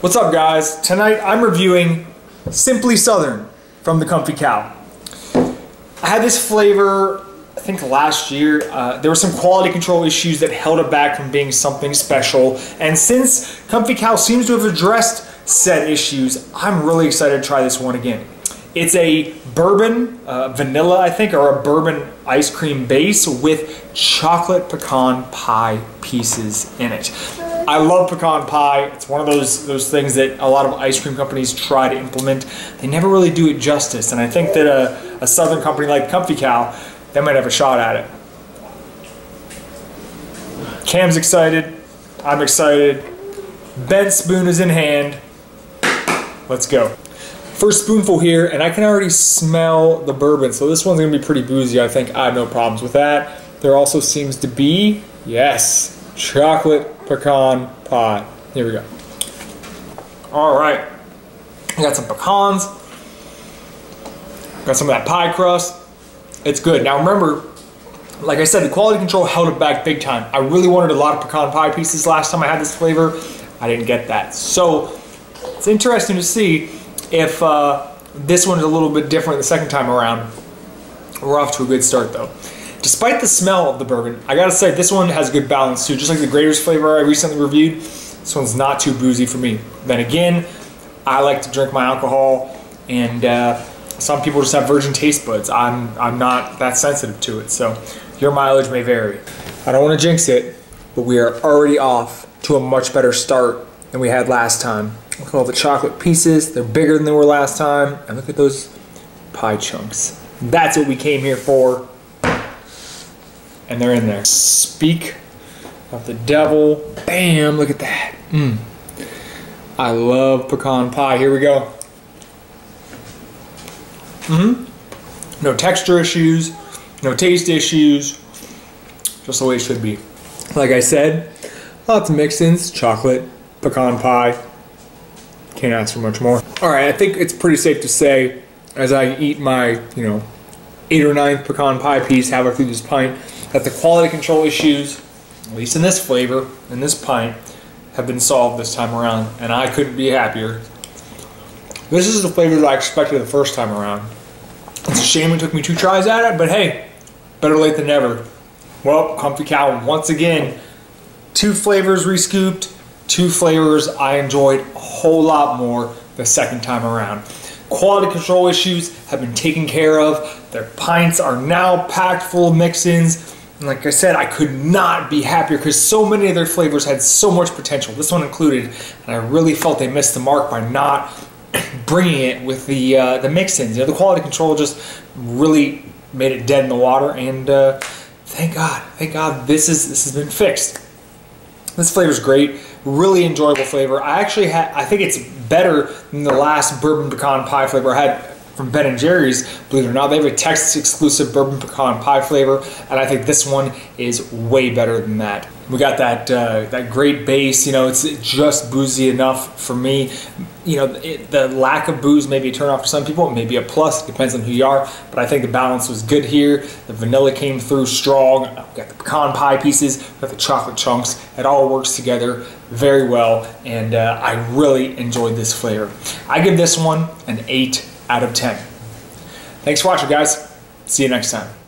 What's up guys? Tonight I'm reviewing Simply Southern from the Comfy Cow. I had this flavor I think last year. Uh, there were some quality control issues that held it back from being something special and since Comfy Cow seems to have addressed said issues, I'm really excited to try this one again. It's a bourbon, uh, vanilla I think, or a bourbon ice cream base with chocolate pecan pie pieces in it. I love pecan pie. It's one of those those things that a lot of ice cream companies try to implement. They never really do it justice, and I think that a, a southern company like Comfy Cow, they might have a shot at it. Cam's excited. I'm excited. Bent spoon is in hand. Let's go. First spoonful here, and I can already smell the bourbon, so this one's gonna be pretty boozy, I think. I have no problems with that. There also seems to be, yes, chocolate pecan pie. Here we go. All right. I got some pecans. Got some of that pie crust. It's good. Now remember, like I said, the quality control held it back big time. I really wanted a lot of pecan pie pieces last time I had this flavor. I didn't get that. So it's interesting to see if uh, this one's a little bit different the second time around. We're off to a good start though. Despite the smell of the bourbon, I gotta say this one has a good balance too. Just like the Graeter's flavor I recently reviewed, this one's not too boozy for me. Then again, I like to drink my alcohol, and uh, some people just have virgin taste buds. I'm I'm not that sensitive to it, so your mileage may vary. I don't want to jinx it, but we are already off to a much better start than we had last time. Look at all the chocolate pieces. They're bigger than they were last time. And look at those pie chunks. That's what we came here for and they're in there. Speak of the devil. Bam, look at that. Mm. I love pecan pie. Here we go. Mm-hmm. No texture issues, no taste issues, just the way it should be. Like I said, lots of mix-ins, chocolate, pecan pie. Can't ask for much more. All right, I think it's pretty safe to say as I eat my, you know, eight or nine pecan pie piece halfway through this pint, that the quality control issues, at least in this flavor, in this pint, have been solved this time around, and I couldn't be happier. This is the flavor that I expected the first time around. It's a shame it took me two tries at it, but hey, better late than never. Well, Comfy Cow, once again, two flavors rescooped, two flavors I enjoyed a whole lot more the second time around. Quality control issues have been taken care of. Their pints are now packed full of mix-ins. And like I said, I could not be happier because so many of their flavors had so much potential, this one included, and I really felt they missed the mark by not bringing it with the uh, the mix-ins. You know, the quality control just really made it dead in the water, and uh, thank God, thank God, this is this has been fixed. This flavor is great, really enjoyable flavor. I actually had, I think it's better than the last bourbon pecan pie flavor I had from Ben and Jerry's, believe it or not. They have a Texas exclusive bourbon pecan pie flavor, and I think this one is way better than that. We got that uh, that great base. You know, it's just boozy enough for me. You know, it, the lack of booze may be a turn off for some people. It may be a plus. It depends on who you are. But I think the balance was good here. The vanilla came through strong. We got the pecan pie pieces. We got the chocolate chunks. It all works together very well, and uh, I really enjoyed this flavor. I give this one an eight out of 10. Thanks for watching, guys. See you next time.